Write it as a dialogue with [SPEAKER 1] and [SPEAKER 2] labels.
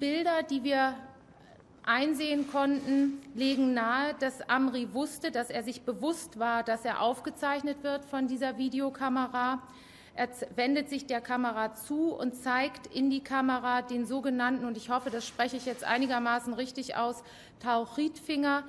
[SPEAKER 1] Bilder, die wir einsehen konnten, legen nahe, dass Amri wusste, dass er sich bewusst war, dass er aufgezeichnet wird von dieser Videokamera. Er wendet sich der Kamera zu und zeigt in die Kamera den sogenannten, und ich hoffe, das spreche ich jetzt einigermaßen richtig aus, Tauchritfinger.